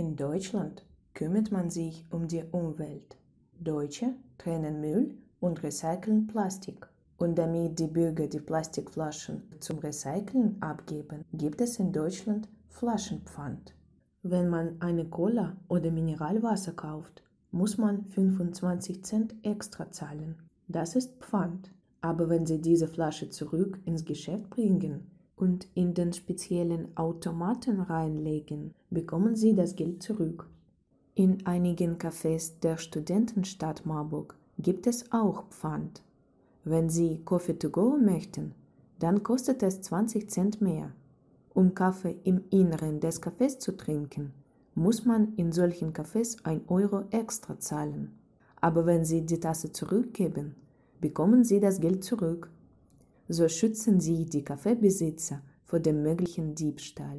In Deutschland kümmert man sich um die Umwelt. Deutsche trennen Müll und recyceln Plastik. Und damit die Bürger die Plastikflaschen zum Recyceln abgeben, gibt es in Deutschland Flaschenpfand. Wenn man eine Cola oder Mineralwasser kauft, muss man 25 Cent extra zahlen. Das ist Pfand. Aber wenn Sie diese Flasche zurück ins Geschäft bringen und in den speziellen Automaten reinlegen, bekommen Sie das Geld zurück. In einigen Cafés der Studentenstadt Marburg gibt es auch Pfand. Wenn Sie Coffee to go möchten, dann kostet es 20 Cent mehr. Um Kaffee im Inneren des Cafés zu trinken, muss man in solchen Cafés ein Euro extra zahlen. Aber wenn Sie die Tasse zurückgeben, bekommen Sie das Geld zurück. So schützen Sie die Kaffeebesitzer vor dem möglichen Diebstahl.